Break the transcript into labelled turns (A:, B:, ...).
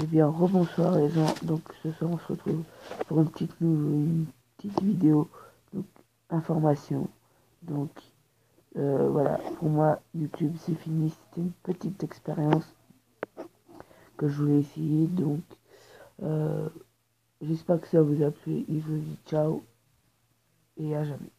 A: Eh bien, rebonsoir les gens. Donc ce soir, on se retrouve pour une petite, une petite vidéo. Donc, information. Donc, euh, voilà, pour moi, YouTube, c'est fini. C'était une petite expérience que je voulais essayer. Donc, euh, j'espère que ça vous a plu. Et je vous dis ciao et à jamais.